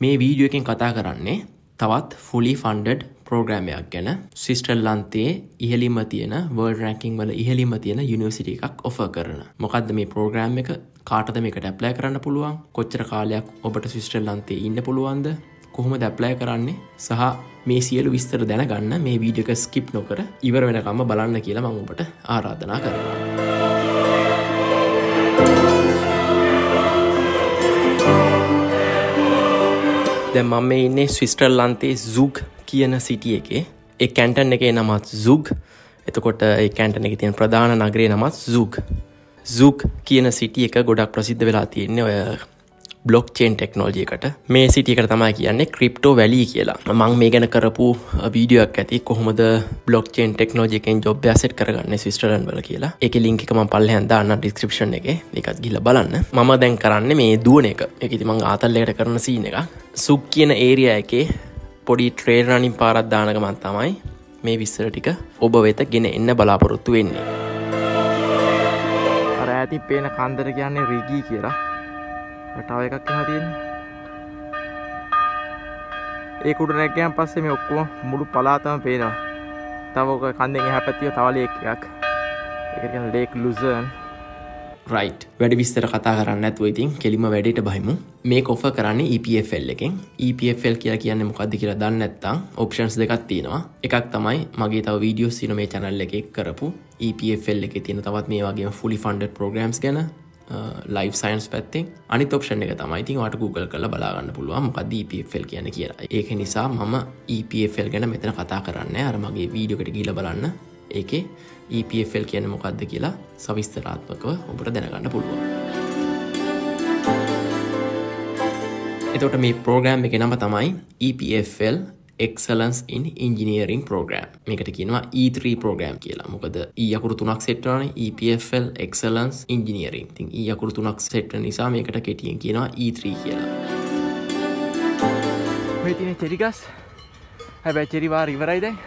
මේ වීඩියෝ එකෙන් කතා කරන්නේ තවත් ෆුලි ෆන්ඩඩ් ප්‍රෝග්‍රෑමයක් ගැන. සිිස්ටල්ලන්තේ ඉහලිම තියෙන වර්ල් රැකිං වල ඉහලිම තියෙන යුනිවසිට එකක් ඔෆ කරන. මොකක්ද මේ ප්‍රෝග්‍රෑම් එක? කාටද මේකට ඇප්ලයි කරන්න පුළුවන්? කොච්චර කාලයක් ඔබට සිිස්ටල්ලන්තේ ඉන්න පුළුවන්ද? කොහොම දැප්ලයි කරන්නේ? සහ මේ සියලු විස්තර දැනගන්න මේ වීඩියක ස්කිප් නොකර ඉවර වෙනකම්ම බලන්න කියලා මං ඔබට ආරාධනා කරනවා. දැ මම මේ ඉන්නේ ස්විස්ටරල් ලන්තේ සුග් කියන සිටිය එකේ. ඒ කැන්ටන් එකේ නමත් සුග් එතකොට ඒ කැන්ටන එක තියෙන ප්‍රධාන නගරේ නමත් සුග් සුක් කියන සිටිය එක ගොඩක් ප්‍රසිද්ධ වෙලා තියෙන්නේ ඔය බ්ලොක් චේන් ටෙක්නෝජියකට මේ සිටියකට තමයි කියන්නේ ක්‍රිප්ටෝ වැලී කියලා. මං මේ ගැන කරපු වීඩියක් ඇති කොහොමද බ්ලොක් චේන් ටෙක්නෝජිකෙන් ජොබ් ඇසට් කරගන්න සිස්ටරන් වල කියලා. එක ලින්ක ම පල්ල හැන්දාන්න ඩිස්ක්‍රපෂන් එක. එකත් ගිල බලන්න. මම දැන් කරන්න මේ දුවන එක. එකති මං ආතල්ලයට කරන සීන එක සුක් කියන ඒරිය එකේ පොඩි ට්‍රේරණින් පාරත්දානකමන් තමයි මේ විස්සර ටික ඔබ වෙත ගෙන එන්න බලාපොරොත්තු වෙන්නේ. අර ඇති පේන කන්දර කියන්නේ රිගී කියලා. රටාව එකක් එම තියෙන්නේ. ඒකුට නැකයන් පස්සේ මේ ඔක්කොම මුළු පලාතම පේනවා. තවක කන්දෙන් හැපැතිව තවල එකක්. එක ලේක් ලුසන්. රයි් වැඩ විස්තර කතා කරන්න ඇතුව ඉතින් කෙලිම වැඩට බහිමු. මේ කොෆ කරන්න EPFL එකෙන්. EPFL කියලා කියන්න මොකක්ද කියලා දන්න ඇත්තම් ඔප්ෂන්ස් දෙකක් තියෙනවා. එකක් තමයි මගේ තව වීඩියෝ සින මේ චැනල්ල එක කරපු EPFL එක තියෙන තවත් මේ වගේ ෆුලි ෆන්ඩ ප්‍රෝග්‍රම්ස් ගැන. ලයි් සයින්ස් පැත්තෙන් අනි ඔප්ෂන් එක තමයි. වට Google කල බලාගන්න පුළුවන් මොකද EPFL කියන කියලා. ඒක නිසා මම EPFL ගැන මෙතන කතා කරන්න අර මගේ වීඩියෝකට ගිල බලන්න. ඒක EPFL කියන මොකක්ද කියලා සවිස්තරාත්මකව ඔබට දැනගන්න පුළුවන්. එතොට මේ ප්‍රෝග්‍රෑම් එක නම තමයි EPFL Excellence in Engineering Program. මේකට කියනවා E3 ප්‍රෝග්‍රම් කියලා. මොකද ඒයකුරු තුනක් සෙට්වන EPFL Excellence Engineering. තින් ඒයකුරු තුනක් සෙට්ට නිසා මේකට කෙටියෙන් කියනවා E3 කියලා. මේ තින චෙරිගස් හැබැ චෙරිවා ඉවරයි දැන්.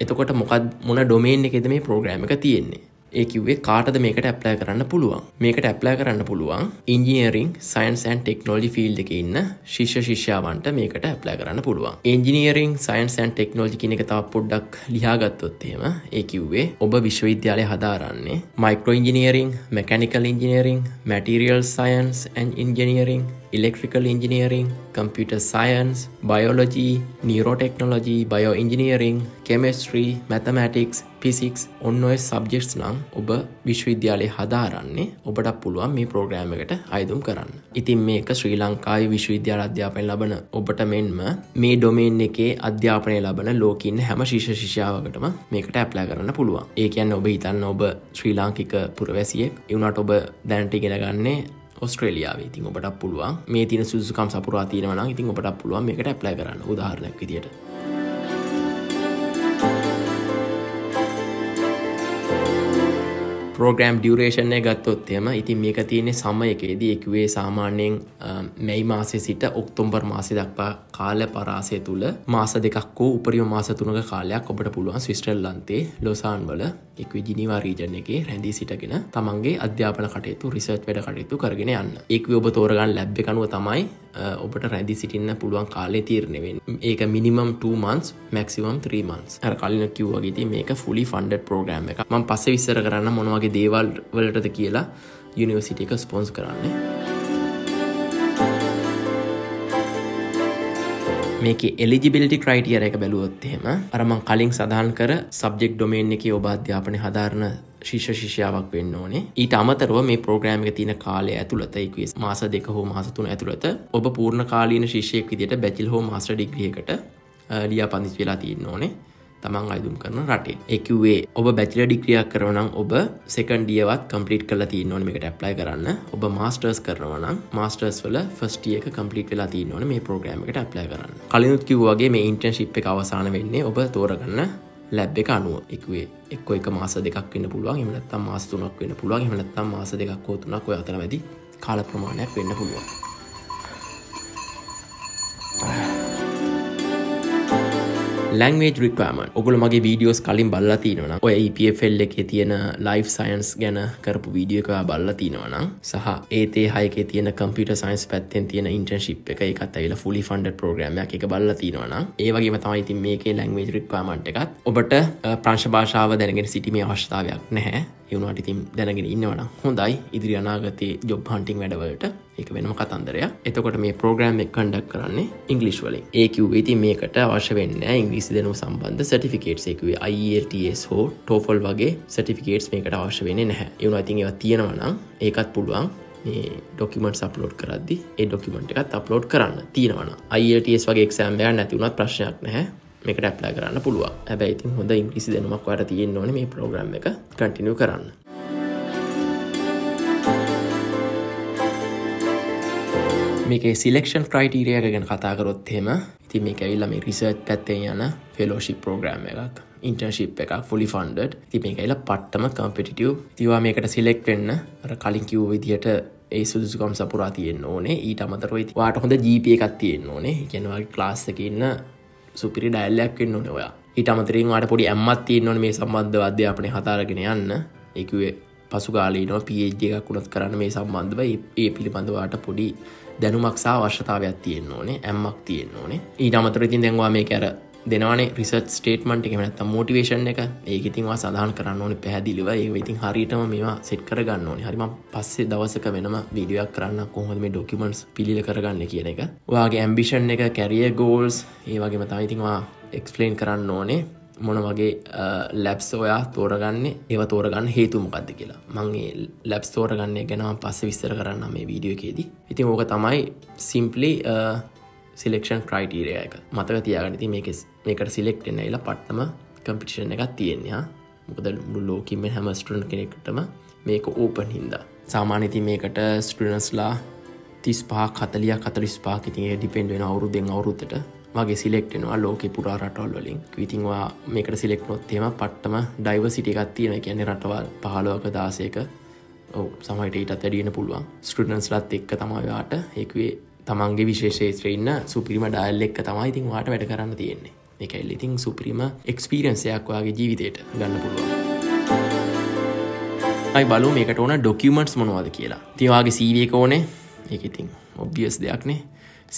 එතකොට මොකද මොන ඩොමේන් එකෙද මේ ප්‍රෝග්‍රෑම එක තියෙන්නේ ඒකිවේ කාටද මේකට ඇප්ලයි කරන්න පුළුවන්? මේකට ඇප්ලයි කරන්න පුළුවන් ඉංජිනීරිං සයින්සන් ටෙක්නෝජි ෆිල්ඩ එක ඉන්න ශිෂ්‍ය ශිෂ්‍යාවන්ට මේකට ඇප්ලයි කරන්න පුළුවන්. ඉංජිනීරිං සයින්සන් ටෙක්නෝජි කෙනෙක තව පොඩ්ඩක් ලියාගත්තොත්තේම ඒකිව්වේ ඔබ විශ්වවිද්‍යාලය හදාරන්නේ මයිකෝ engineering mechanical engineering material science and engineering electrical engineering, computer science, biology, neurotechnology, bioengineering, chemistry, mathematics, physics ඔන්න ඔය සබ්ජෙක්ස් නම් ඔබ විශ්වවිද්‍යාලය හදාරන්නේ ඔබට පුළුවන් මේ ප්‍රෝග්‍රෑම එකට අයිදුම් කරන්න. ඉතින් මේක ශ්‍රී ලංකායි විශ්වවිද්‍යාල අධ්‍යාපන ලබන ඔබට මෙන්ම මේ ඩොමේන් එකේ අධ්‍යාපනය ලබන ලෝකන්න හැම ශිෂ ශිෂාවකටම මේකට ඇප්ලා කරන්න පුළුවන් ඒ කියන්න ඔබ හිතන්න ඔබ ශ්‍රී ලාංකික පුරවැසියෙක් එවුණට ඔබ දැනටි ගෙනගන්නේ ඔස්ට්‍රේලියාව. ඉතින් ඔබට පුළුවන්. මේ තින සුදුකම් සපුරා තියෙනවන ඉතින් ඔබට පුළුවන් එකට ඇප්ලයි කරන්න. උදාහරණයක් විදියට. ප්‍රෝග්‍රම් ඩියරේෂණය ගත්තොත්තේම ඉතින් මේක තියෙනෙ සමයකේදී. එක්වේ සාමාන්‍යයෙන් මැයි මාසය සිට ඔක්තොම්බර් මාසය දක්වා කාල පරාසය තුළ මාස දෙකක් වූ උපරිම මාස තුනක කාලයක් ඔබට පුළුවන් ස්විස්ටල්ලන්තේ ලොසාන් වල එක් ජිනිවා රීජන එක රැඳී සිටගෙන තමන්ගේ අධ්‍යාපන කටයුතු රිසර්ච් වැඩ කටයුතු කරගෙන යන්න. එක් ඔබ තෝරගන්න ලැබ්බ කනුව තමයි ඔබට රැදි සිටින්න පුළුවන් කාලේ තීරණවෙන් ඒක මිනිමම් 2මන්ස් මැක්සිවම් 3මන්ස් ඇ කලින කිව්වගේති මේක ෆුලි ෆන්ඩ ප්‍රෝග්‍රම් එක ම පස්ස විස්සර කරන්න මොනවගේ දේවල් වලටද කියලා යුනිවසිට එක ස්පොන්ස් කරන්නේ. මේක එලිජිබිලිටි ක්‍රයිටියර එක බැලුවොත්තේම අරමං කලින් සඳහන් කර සබ්ජෙක් ඩොමේන් එක ඔබ අධ්‍යාපනය හදාරණ ශිෂ ශිෂාවක් වෙන්න ඕනේ. ඊට අමතරව මේ ප්‍රෝග්‍රෑම් එක තින කාලය ඇතුළත ඉක්වස් මාස දෙක හෝ මාසතුන ඇතුළත ඔබ පූර්ණ කාලීන ශිෂයක් විදිට බැචිල් හෝ මාස්ට ඩිග්‍රියකට ලිය පදිස් වෙලා තියන්න ඕනේ. තමන් අයිදුම් කරන රටේ. එකවේ ඔබ බැචිල ඩික්‍රියක් කරවනම් ඔබ සෙකන්ඩියවත් කම්පලිට් කල ති නොන එකට ඇප්ලයි කරන්න. ඔබ මාස්ටර්ස් කරනවනම් මාස්ටර්ස් වල ෆස්ටියක කම්පලිට් වෙලා ති නොන මේ ප්‍රෝග්‍රම එකට ඇප්ලයි කරන්න. කලිනුත් කිව්වාගේ මේ ඉන්ටර්ශිප් එක අවසාන වෙන්නේ ඔබ තෝරගන්න ලැබ් එක අනුව. එක්වේ එක්ක එක මාස දෙකක් වන්න පුළුවන්. එමනත්තම් මාස තුනක් වෙන්න පුළුවන්. එමනත්තම් මාස දෙකක් හෝතුනක් ඔය අතර මැදි කාල ප්‍රමාණයක් වෙන්න පුළුවන්. ලංවේජ් රික්වම ඔගුල මගේ වීඩියෝස් කලින් බල්ලා තිනවන ඔය EPFල් එක තියෙන ලයිෆ් සයින්ස් ගැන කරපු වීඩියෝකවා බල්ලා තිනවනම් සහ ඒතේ හයක තියෙන කම්පිට සයින්ස් පැත්තෙන් තියෙන ඉන්ටර්ශිප් එක එකත් ඇවිල ෆුලි ෆන්ඩ ප්‍රෝග්‍රම එක බල්ලා තිනවන ඒවගේ තමයි ඉතින් මේකේ ලංවේජ් රික්වාමන්ට එකත් ඔබට ප්‍රංශ භාෂාව දැනගෙන සිටීමේ අවශ්‍යතාවයක් නැහැ. එවුණට ඉතින් දැනගෙන ඉන්නවන හොඳයි. ඉදිරි අනාගතය ජොබ් හන්ටිං වැඩවලට. එක වෙනම කතන්දරය එතකොට මේ ප්‍රෝග්‍රම් එක කණ්ඩක් කරන්නේ ඉංගලිස් වලින්. ඒකව ඉති මේකට අවශ්‍ය වෙන්න ඉංග්‍රීසි දෙනු සම්බන්ධ සටිෆිකේට්සෙකුවේ IELTS හෝ ටෝෆල් වගේ සටිෆිකේට්ස් මේකට අවශ්‍ය වෙන නැහැ. එවුණ ඉතින් ඒව තියෙනවනම් ඒකත් පුළුවන්. මේ ඩොකිමට අප්ලෝඩ් කරදදි ඒ ඩොකිමට එකත් අප්ලෝඩ් කරන්න. තියෙනවන IELTS වගේ එක්ෂම්බය නැතිවුණත් ප්‍රශ්නයක් නැහැ. මේකට ඇප්ලා කරන්න පුළුව හැබැයි ඉතින් හොඳ ඉංග්‍රිසි දෙනමක් වට තියෙන්න්න ඕන මේ ප්‍රෝග්‍රම් එක කටිනිය කරන්න. මේක සිලෙක්ෂන් ක්‍රයිටීරිය ගැන කතාකරොත් හෙම ඉති මේ ඇවිල්ල මේ රිසර්් පැත්තේ යන ෆෙලෝශිප් ප්‍රෝග්‍රම් එකක් ඉන්ටර්ශිප් එක ෆොලි ෆන්ඩ ති මේ ඇයිල පට්ටම කම්පිටිටව් තිවා මේකට සිලෙක් වෙන්න කලින් කිව් විදිහට ඒ සුදුසුකම් සපුරා තියෙන් ඕනේ. ඊට අමතරයි වාට හොඳ ජීප එකක් තියෙන් ඕනේ. කියනවාගේ ක්ලාස්සකන්න සුපිරි ඩැල්ලයක් වෙන්න ඕන ඔයා. ඊට අමතරින් වාට පොඩි ඇම්මත් තියන්නවන මේ සම්බන්ධ අධ්‍යාපනය හතාරගෙන යන්න. එකවේ පසුගාලීනවා පජ එකක් වුණත් කරන්න මේ සම්බන්ධව. ඒ පිළිබඳවාට පොඩි දැනුමක්සා වශ්‍යතාවයක් තියෙන් ඕනේ ඇම්මක් තියෙන් ඕනේ. ඊට අමතර ඉතින් දැන්වා මේ කැර දෙනවානේ රිසර්් ස්ටේට්මන්ට් එක. නැත්ත මෝටිවේශන් එක. ඒකඉතින්වා සඳහන් කරන්න ඕනි පැහැදිලිව. ඒ ඉතින් හරිටම මේවා සෙට් කරගන්න ඕනි. හරිම පස්සේ දවසක වෙනම වීඩියක් කරන්න කොහොද මේ ඩොකිමන්ස් පිළිල කරගන්න කියන එක. වාගේ ඇම්බිෂන් එක කැරිය ගෝල්ස් ඒ වගේ මතයිතින්වා එක්ස්පලේන් කරන්න ඕනේ මොන වගේ ලැබ්ස් ඔයා තෝරගන්න ඒව තෝරගන්න හේතු මොකක්ද කියලා. මංගේ ලැබ්ස් තෝරගන්නේ ගැනම පස්ස විස්තර කරන්න මේ වීඩියෝ එකේදී. ඉතින් ඕක තමයි සිම්පලි සිලෙක්ෂන් ක්‍රයිටීරය එක. මතක තියාගනති මේකෙස් මේකට සිලෙක්ට එන්නයිලා පට්ටම කම්පිටිෂන් එකක් තියෙනවා මොකද මුළු ලෝකිම හැම ස්ටන් කෙනෙක්ටම මේක ඕපන් හින්දා. සාමානති මේකට ස්ටනස්ලා තිස් පා කතලිය කතලිස් පාක් ඉතින් ඩිපෙන්ඩ වෙන අවුරුදෙන් අවුරුත්තට වගේ සිලෙක්ටෙනවා ලෝක පුරා රටවල් වලින්. විතින්වා මේකට සිලෙක් නොත්තේම පට්ටම ඩයිව සිටිකත් තියෙන කියන්නේ රටවල් පහලුවක දාසයක සමයිට ඊටත් ඇඩියන පුළුවන්. ස්ටඩන්ස්ලත් එක්ක තමයිවාට ඒකවේ තමන්ගේ විශේෂේත්‍රඉන්න සුපිරිම ඩයිල් එක්ක තමයි ඉතින් වාට වැඩ කරන්න තියෙන්නේ. එක එල්ලිතින් සුපිරිම එක්ස්පිරන්සයක් වගේ ජීවිතයට ගන්න පුළුවන්. අයි බලු මේකට ඕන ඩොකියමටස් මොනවාද කියලා. තිවාගේ සීවියක ඕනේ. එක ඉතින් ඔබ්ියස් දෙයක්නේ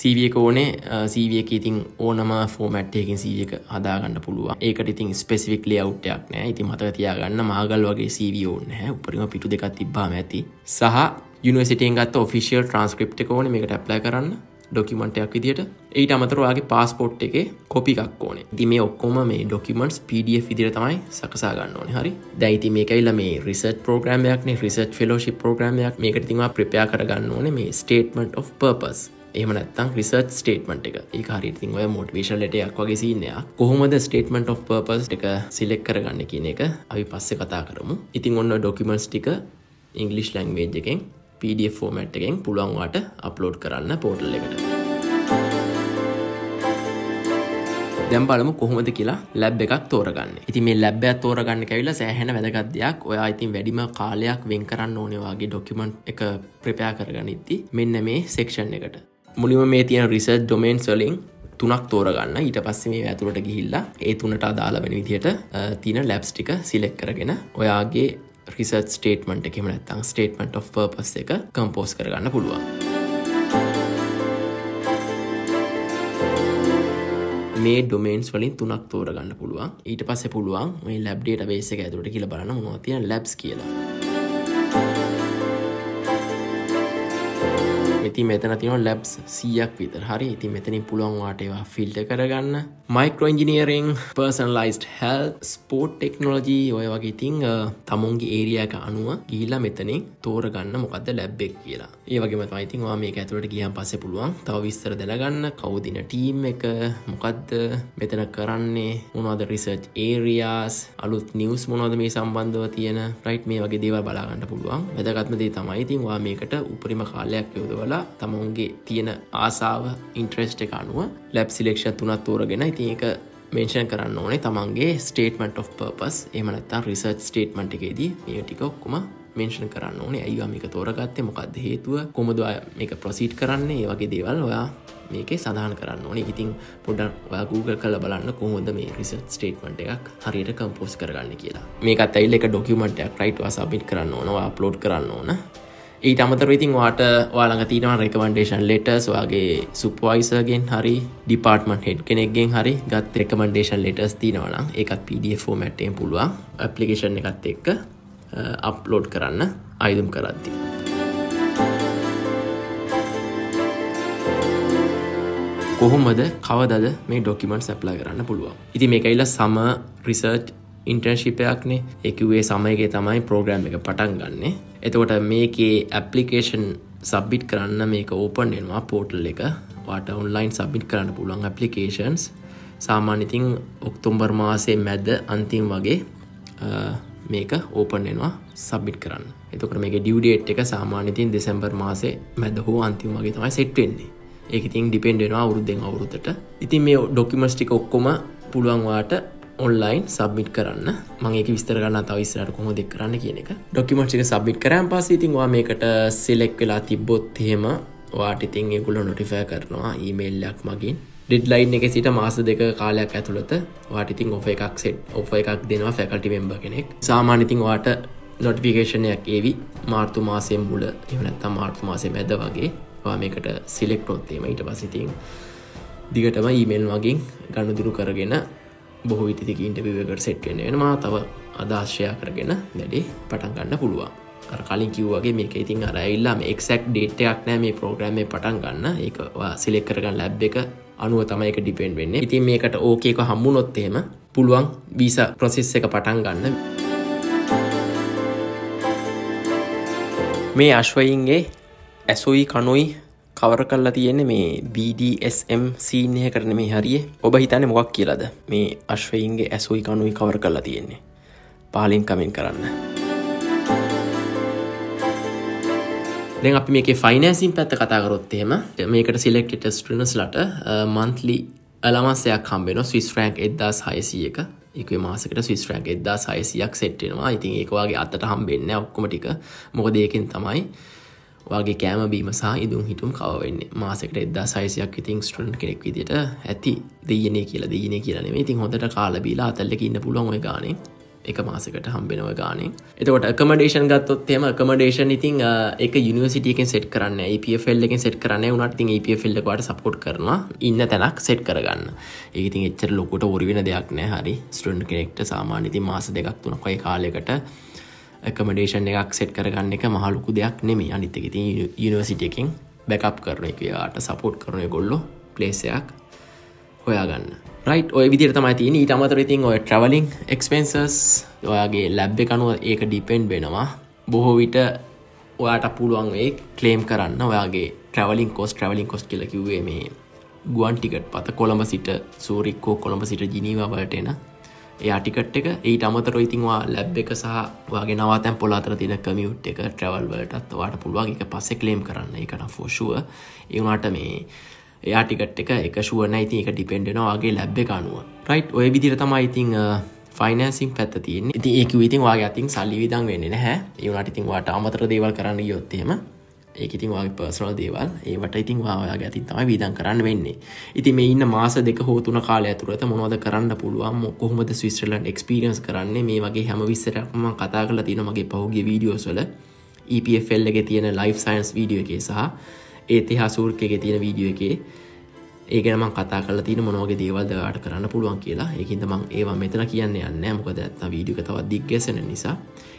සීවියක ඕනේ. සීවියක ඉතින් ඕනම ෆෝමට්යකින් සීවියක හදාගන්න පුළුව ඒකට ඉතින් ස්පෙසිෆික් ලවට්යක් නෑ. ඉති මතක තියාගන්න මාගල් වගේ සීවියෝ නැහැ. උපරිම පිටු දෙකක් තිබ්බා ඇති. සහ යනිවසිටෙන් ගත් ඔෆිසිියල් ට්‍රන්ස්ක්‍රප් එක ඕන. මේකට ඇප්ලයි කරන්න ඩොකිමන්ටයක් විදිට ඒට අමතරවාගේ පාස්පෝට් එක කොපිකක් ඕන. ති මේ ඔක්කොම මේ ඩොකිමන්ස් PDF විදිර තමයි සකසා ගන්න ඕන. හරි? දැයිති මේකයිල්ල මේ රිසට් ප්‍රෝග්‍රමයක්න රිසට් ෆෙලෝශි ප්‍රෝග්‍රමයක් මේකට තිවා ප්‍රපයා කරගන්න ඕන මේ ස්ටේටමට of පර්පස් එමනත්තං රිසර්ච් ස්ටේටමට එක. ඒ හරිතින් ඔය මෝටිවේශල් ලටයක් වගේ සින්නයා කොහොමද ස්ටේටමට of පර්පස් එක සිලෙක් කරගන්න කියන එක අපි පස්සෙ කතා කරමු. ඉතින් ඔන්න ඩොකිමන්ස් ටික ඉංගලිෂ් ලැංවේජ් එකෙන් PDF ෆෝමට් එකෙන් පුළුවන්වාට අප්ලෝඩ් කරන්න පෝටල් එකට. දැම් බලමු කොහොමද කියලා ලැබ් එකක් තෝරගන්න. ඉති මේ ලැබ්බයක් තෝරගන්න කැවිලා සෑහෙන වැදගත්දයක් ඔයා ඉතින් වැඩිම කාලයක් වෙන් කරන්න ඕනවාගේ ඩොකිමන්ට් එක ප්‍රපයා කරගන්න ඉති මෙන්න මේ සෙක්ෂන් එකට. මුලිම මේ තියෙන රිසර්් ඩොමේන් සලින් තුනක් තෝරගන්න. ඊට පස්සේ මේ ඇතුළට ගිහිල්ලා ඒ තුනට අදාළ වෙන විදියට තින ලැබ්ස් ටික සිලෙක් කරගෙන ඔයාගේ රිසර්් ස්ටේටමට එකෙම නැත්තං ස්ටේටමට of පර්පස් එක කම්පෝස් කරගන්න පුළුවන්. මේ ඩොමේන්ස් වලින් තුනක් තෝරගන්න පුළුවන්. ඊට පස්ස පුළුවන් මේ ලැබ්ඩේට බේස එක ඇතුට කියල බලන්න මොනවතිය ලැබ්ස් කියලා. ඉති මෙතන තින ලැබ්ස් සියක් විතර. හරි. ඉති මෙතනින් පුළුවන්වාට ඒවා ෆිල්ට කරගන්න. මයිකෝ ඉංජිනියරිං පර්සන්ලයිස්ට හෙල් ස්පෝට් ටෙක්නෝලජී ඔය වගේ ඉතිං තමුන්ගේ ඒරියක අනුව ගීලා මෙතනින් තෝරගන්න මොකක්ද ලැබ්බෙක් කියලා. ඒ වගේ මතයිතින්වා මේ ඇතුවට ගියන් පස්ස පුළුවන් තව විස්තර දැනගන්න. කවුදින ටීම් එක? මොකක්ද මෙතන කරන්නේ? මොනවද රිසර්ච් ඒරියාස් අලුත් නිවස් මොනවද මේ සම්බන්ධව තියෙන? රයිට් මේ වගේ දේව බලාගන්න පුළුවන්. වැදගත්මදේ තමයි ඉතින්වා මේකට උපරිම කාලයක් යොදවලා තමුන්ගේ තියෙන ආසාාව ඉන්ට්‍රෙස්ට් එක අනුව ලැබ් සිලෙක්ෂ තුනත් තෝරගෙන ඉතින් එක මේෂන් කරන්න ඕනේ තමන්ගේ ස්ටේටමට of පර්පස් එමනත්තා රිසර්ච් ස්ටේට්මට එකේදී මේ ටික ඔක්කොම මේෂන් කරන්න ඕනේ. ඇයිවා මේක තෝරගත්තේ? මොකක්ද හේතුව? කොමද මේක ප්‍රසිට් කරන්නේ? ඒ වගේ දේවල් ඔයා මේක සඳහන් කරන්න ඕන. ඉතින් පොඩක් Google කල බලන්න කොහොද මේ රිසට් ස්ටේට්මට එකක් හරියට කම්පෝස් කරගන්න කියලා. මේකත් ඇයිල් එක ඩොකියමටයක් රයිට්වා සබිට් කරන්න ඕනවා අප්ලෝඩ් කරන්න ඕන. ඊට අමතර ඉතින් වාට වාළඟ තිනවා රෙකමන්ඩේෂන් ලෙටස් වගේ සුපවයිසගෙන් හරි ඩිපාර්ටමට හෙඩ් කෙනෙක්ගෙන් හරි ගත් රෙකමන්ඩේෂන් ලෙටස් තිනවනම් එකත් පඩ ෆෝමැට්ටෙන් පුළුවන් ඇපලිකේෂන් එකත් එක්ක අප්ලෝඩ් කරන්න අයිදුම් කරද්දි. කොහොමද කවදද මේ ඩොකිමන්ට් සැප්ලා කරන්න පුළුවන් ඉති මේකයිල සම රිසර්ච් ඉන්ටර්ශිපයක්නේ එකවේ සමයගේ තමයි ප්‍රෝග්‍රම් එක පටන් ගන්න. එතකොට මේකේ ඇපලිකේෂන් සබ්බිට් කරන්න මේක ඕපන්ෙන්වා පෝටල් එක. වාට ඔන්ලයින් සබ්මිට් කරන්න පුළුවන් ඇපලිකේෂන්ස් සාමාන්‍යතින් ඔක්තොම්බර් මාසේ මැද්ද අන්තිම් වගේ මේක ඕපන්ෙනවා සබ්මිට් කරන්න. එතකට මේ ඩියඩේට් එක සාමාන්‍යතින් දෙසැම්බර් මාසේ මැද හෝ අන්තිම වගේ තමයි සෙට්වෙන්නේ ඒක ඉතින් ඩිපෙන්ඩෙනවා අවුරුද්දෙන් අවුරුතට ඉතින් මේ ඩොකිමස්ටික ඔක්කොම පුළුවන්වාට ඔන්ලයින් සබ්මිට් කරන්න. මගේ විස්තර ගන්න තවිස්සරට කොම දෙක් කරන්න කියන එක. ඩොකිමට්ික සබ්මිට් කරන් පස ඉතින්වා මේකට සිලෙක් වෙලා තිබ්බොත් හෙම වාටිතින් ඒගුල නොටිෆෑ කරනවා ඊමේල්ලයක් මගින්. ඩෙඩ්ලයින් එක සිට මාස දෙක කාලයක් ඇතුළත වාටිතින් ඔෆ එකක් සෙට් ඔෆ එකක් දෙනවා ෆැකල්ටි මෙම්බ කෙනෙක්. සාමානිතින් වාට නොටිෆිකේෂනයක් ඒවි මාර්තු මාසයෙන් මුල එවනැත්තා මාර්තු මාසය මැද වගේ වා මේකට සිලෙක් නොත්තේම ඊට පසිතින් දිගටම ඊමේල් වගින් ගණුදුරු කරගෙන බොහෝ ඉතිතික ඉන්ටවිවකට සෙට්වෙන වෙනවා. තව අදශ්‍යයා කරගෙන වැඩේ පටන් ගන්න පුළුවන්. කලින් කිව්වගේ මේක ඉතින් අර ඉල්ලාම එක්සක් ඩේටයක් නෑ මේ ප්‍රෝග්‍රම පටන් ගන්න. ඒක සිලෙක් කරගන්න ලැබ් එක අනුව තමයි එක ඩිපෙන්ඩ් වෙන්නේ. ඉතින් මේකට ඕකේක හම්මුණොත්තේම පුළුවන් වීස ප්‍රොසෙස් එක පටන් ගන්න. මේ අශ්වයින්ගේ ඇසුයි කනුයි කවර කල්ලා තියෙන්නේ මේ BDSM සීනය කරන මේ හරිය. ඔබ හිතන මොක් කියලද? මේ අශ්වයින්ගේ ඇසුයි කනුයි කවර කල්ලා තියෙන්නේ. පාලින් කමෙන් කරන්න. දැන් අපි මේක ෆයිනෑසින් පැත්ත කතාකරොත්තේම මේකට සිලෙක්ට ස්ටනස්ලට මන්ත්ලි අලමසයක් හම්බෙන ස්විස් ්‍රෑන්ක් එදදා සයසියක එක මාසකට ස්විස් ්‍රෑන්ක් එදදා සයසියක් සෙට්ටෙනවා ඉතින් ඒකවාගේ අතට හම්බෙන්න ඔක්කොමටික මොකදයකින් තමයි වගේ කෑම බීම සහ ඉදුම් හිටුම් කවවෙන්නේ මාසකට එදදා සයිසයක් ඉතින් ස්ටන් කෙනෙක් විදිට ඇති දෙයනේ කියලා දෙයනේ කියලනේ ඉතින් හොඳට කාලබීලා අතල්ලක ඉන්න පුළුවන් ඔය ගානේ. එක මාසකට හම්බෙනව ගානෙන් එතකොට කමඩේෂන් ගත්තොත්හෙම කමඩේෂන් ඉතින් එක යනිවසිටියකෙන් සෙට් කරන්න APFල් එකෙන් සෙට් කරන්න උනට තින් APFල්ලකට සපෝට් කරනවා. ඉන්න තැනක් සෙට් කරගන්න. ඒඉතින් එච්චර ලොකුට ඔරිවෙන දෙයක් නෑ හරි. ස්ටන්් කෙනෙක්ට සාමාන්‍යති මාස දෙකක් තුනකොයි කාලෙකට කමඩේෂන් එකක් සෙට් කරගන්න එක මහලුකු දෙයක් නෙමේ අනිත්තක ඉතින් යනිවසිටියකින් බැකප් කරන එක. යාට සපෝට් කරනය ගොල්ලො පලේසයක් හොයාගන්න. රයි් ඔය විදිර තමයි තියන ඊට අමතර ඉතින් ඔය ට්‍රවලිං එක්ස්පෙන්සස් ඔයාගේ ලැබ්බ කනුව ඒක ඩිපෙන්් වෙනවා. බොහෝ විට ඔයාට පුළුවන්ේ කලේම් කරන්න. ඔයාගේ ට්‍රවලින් කොස් ට්‍රවලින් කොස් කියල කිවේ මේ ගුවන් ටිකට් පත කොළඹ සිට සූරික්කෝ කොළඹ සිට ජිනීවවලට එන එයා ටිකට් එක. ඒට අමතර ඉතින්වා ලැබ් එක සහ වගේ නවාතැන් පොලාතර තින කමියුට් එක ට්‍රවල්වලටත් වාට පුළුවන් එක පස්සෙ කලේම් කරන්න. එකට ෆෝෂුව ඒවනාට මේ එයා ටිකට් එක එක ශුවන ඉති එක ඩිපෙන්ඩෙනවාගේ ලැබ්බ අනුව. රයිට් ඔය විදිර තමයි ඉතිං ෆයිනන්සින් පැත්ත තියෙන් ඉති ඒක විතින් වාගේ අතින් සල්ලි විදන් වෙන්න හැ ඒවනට ඉතින් වාට අමතර දේවල් කරන්න යොත්තේම ඒකඉතින් වගේ පර්සනල් දේවල්. ඒවට ඉතින් වායාගේ ඇතින් තමයි විදන් කරන්න වෙන්නේ. ඉති මේ ඉන්න මාස දෙක හෝතුන කාලය ඇතුරත මොනවද කරන්න පුළුවන්? කොහොමද ස්විස්ටලන් එක්ස්පිරියන්ස් කරන්නේ? මේ වගේ හැම විස්සරක්ම කතා කල තින මගේ පහුගේ වීඩියෝස්වල EPFල් එක තියෙන ලයිෆ් සයින්ස් වීඩියෝ එක සහ ඒතිහා සූර්කගේ තියෙන වීඩියෝ එකේ. ඒකනම කතා කල තින මොනවගේ දේවල් දවාට කරන්න පුළුවන් කියලා. ඒකින්ද මං ඒවා මෙතන කියන්න යන්න මොකද ඇත්ත වීඩියක තවත් දික්ගැසෙන නිසා.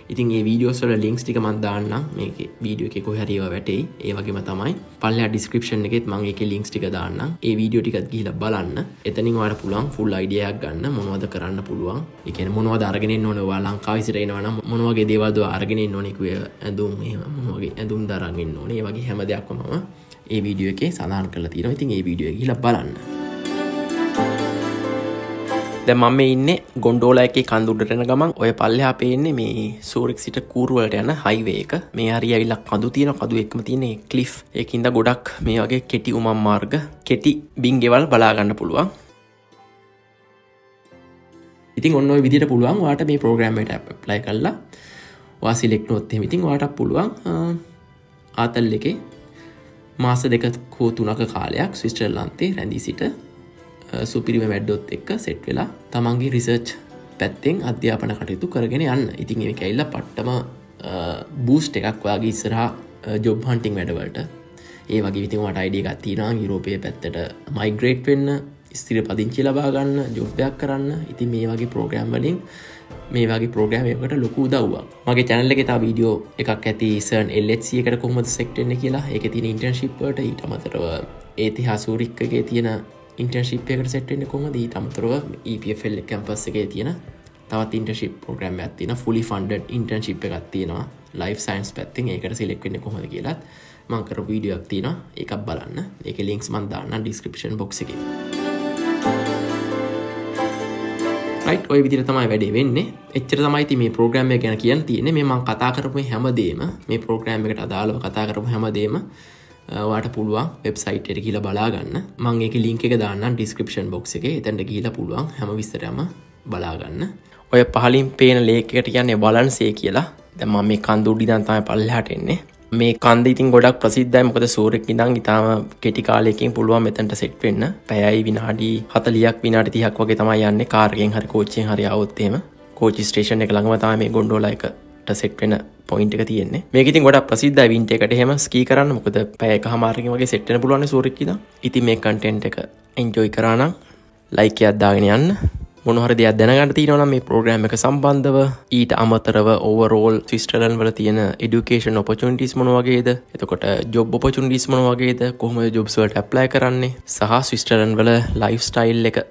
ඉතින් ඒ වීඩියෝස්වල ලින්ක්ස් ටික මන්දාන්න මේක වීඩියෝ එකෙ කොහැරව වැටේ ඒවගේම තමයි පල්ල ඩිස්ක්‍රපෂන් එකෙත් මං එක ලින්ක්ස් ටික දාන්න ඒ වීඩියෝ ටිකත් ගිහිල බලන්න. එතනින් වාට පුළන් ෆුල් අයිඩියක් ගන්න. මොනවද කරන්න පුළුවන්? එක මොනව දරගෙන නොනවා ලංකාවිසිරෙනවන මොනවගේ දේවල්ද අරගෙන නොනෙකුව ඇඳුම් මොනවගේ ඇඳුම් දරගෙන ඕනේ? වගේ හැම දෙයක්ම මම ඒ වීඩියෝ එකේ සඳහන් කළ තියෙන ඉතින් ඒ වීඩියෝ ගිල බලන්න. දැ මම ඉන්න ගොන්ඩෝල එක කඳුඩටන ගමන්. ඔය පල්ලයා පේන්නේ මේ සූරෙක් සිට කූරුවලට යන හයිවේ එක. මේ හරි ඇවිල්ලක් කඳු තියෙන කදු එක්ම තියෙන කලිෆ් ඒකින්ද ගොඩක් මේ වගේ කෙටි උමම් මාර්ග කෙටි බිංගෙවල් බලාගන්න පුළුවන්. ඉතින් ඔන්න විදිට පුළුවන් වාට මේ ප්‍රෝග්‍රම්මට ප්ලයි කල්ලා වාසිලෙක් නොත්තේ ඉතින් වාටක් පුළුවන් ආතල් එකේ මාස දෙක කෝ තුනක කාලයක් ස්විස්ටර්ලන්තේ රැඳී සිට සුපිරිම වැඩ්ඩොත් එක්ක සෙට් වෙලා තමන්ගේ රිසර්ච් පැත්තෙන් අධ්‍යාපන කටයුතු කරගෙන යන්න. ඉතින් ඒ ඇල්ල පට්ටම බූස්ට එකක් වගේ ඉස්සරහා ජොබ් හන්ටිං වැඩවලට. ඒ වගේ විතින් වට අයිඩිය ගත්තිනා යුරෝපය පැත්තට මයිග්‍රේට් වෙන්න ස්තිර පදිංචි ලබාගන්න ජොබ්යක් කරන්න. ඉති මේ වගේ ප්‍රෝග්‍රම් වලින් මේ වගේ ප්‍රෝග්‍රමයකට ලොකු දව්වා මගේ චැනල්ල එක තා වීඩියෝ එකක් ඇති සන් එල්ලෙක්සියකට කොහොමද සෙක්ටෙන්න කියලා. එක තින ඉන්ටර්ශිප්ට ඊට අමතරව ඒති හසූරික්කගේ තියෙන ඉන්ටර්ශිප්යකට සෙට්ෙන්න්න කොමද ඊට අමතරව EPFල් කැම්පස් එකේ තියෙන තවත් ඉන්ටර්ශිප් ප්‍රෝග්‍රම් ඇතින ෆුලි ෆන්ඩ ඉන්ටර්ශිප් එකක් තියෙනවා. ලයිෆ සයින්ස් පැත්තිෙන් ඒකට සිලෙක්වෙන්න කොහොද කියලත් මංකර වීඩියක් තින එකක් බලන්න. එක ලින්ක්ස් මන්දාන්න ඩිස්ක්‍රපෂන් බොක්ස එක. ඔය විදිර තමයි වැඩේ වෙන්නේ. එච්චර තමයිති මේ ප්‍රෝග්‍රම්ය ගැන කියන්න තියෙන මේ මං කතා කරපු හැමදේම මේ ප්‍රෝග්‍රෑම් එකට අදාළව කතා කරපු හැමදේම වාට පුළුවන් වෙබ්සයිට් එට කියල බලාගන්න. මංගේ ලින්ක එක දාන්න ඩිස්ක්‍රපෂන් බොක්ස එක. එතැට ගීල පුළුවන් හැම විස්තරම බලාගන්න. ඔය පහලින් පේන ලේකට කියන්නේ බලන්සේ කියලා. දැම මේ කන්ද උඩිදන්තම පල්ලහට එන්නේ. මේ කන්ද ඉතින් ගොඩක් ප්‍රසිද්ධයි. මොකද සූරෙක් ඉදං ඉතාම කෙටි කාලයකින් පුළුවන් මෙතැන්ට සෙට් වෙන්න. පැයයි විනාඩි හතලියක් විනාට තිහක් වගේ තමයි යන්න. කාරගෙන් හරි කෝච්චෙන් හරි අවත්තේම කෝචි ස්ටේෂන් එක ළඟම තම මේ ගොන්ඩෝල එකට සෙට් වෙන පොයින්ට එක තියෙන්නේ. මේකඉතින් ගොඩ ප්‍රසිද්ධ වින්ට එකට හෙම ස්කී කරන්න. මොකද පැයක හමාරකින් වගේ සෙට්න පුළුවන් සූරෙක්කිද ඉති මේ කන්ටෙන්ට් එක එන්ජෝයි කරනම් ලයික අද්දාගෙන යන්න. මොනහර දෙයක් දැනගට තියනවන මේ ප්‍රෝග්‍රම් එක සම්බන්ධව ඊට අමතරව ඕවරෝල් සිස්ටලන් වල තියෙන එඩුකේෂන් ඔපචුන්ටිස් මොන වගේද? එතකොට ජොබ් ඔපචුන්ටිස් මොන වගේද? කොහම ජොබ්ස්වලට ඇප්ලයි කරන්නේ? සහ ස්විස්ටලන් වල ලයිෆ් ස්ටයිල් එක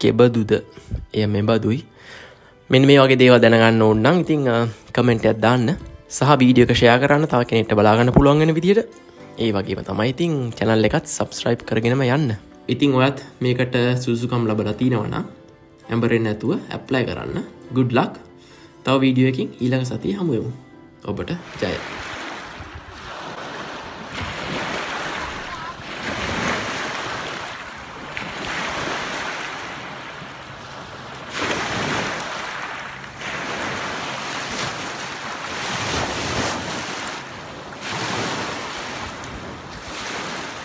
කෙබදුද එය මෙබදුයි මෙන් මේ වගේ දේව දැනගන්න ඕන්නම් ඉතිං කමෙන්ට ඇත්දාන්න සහ වීඩියකෂයා කරන්න තා කෙනෙට බලාගන්න පුළුවන්ගෙන විදිට ඒ වගේම තමයි ඉතින් චැනල් එකත් සබස්ක්‍රයිබ් කරගෙනම යන්න. ඉතිං ඔයත් මේකට සුසුකම් ලබලතිනවනා ඇම්බරෙන් ඇතුව ඇප්ලයි කරන්න. ගුඩ්ලක් තව වීඩියෝ එකින් ඊළඟ සතිය හමුවමු ඔබට ජය.